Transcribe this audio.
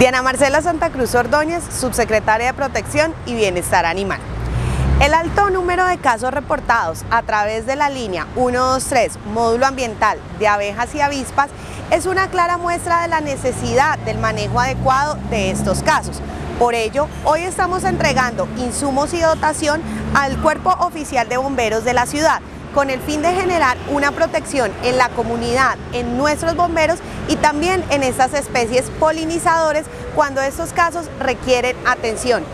Diana Marcela Santa Cruz Ordóñez, subsecretaria de Protección y Bienestar Animal. El alto número de casos reportados a través de la línea 123, módulo ambiental de abejas y avispas, es una clara muestra de la necesidad del manejo adecuado de estos casos. Por ello, hoy estamos entregando insumos y dotación al Cuerpo Oficial de Bomberos de la ciudad, con el fin de generar una protección en la comunidad, en nuestros bomberos y también en estas especies polinizadores cuando estos casos requieren atención.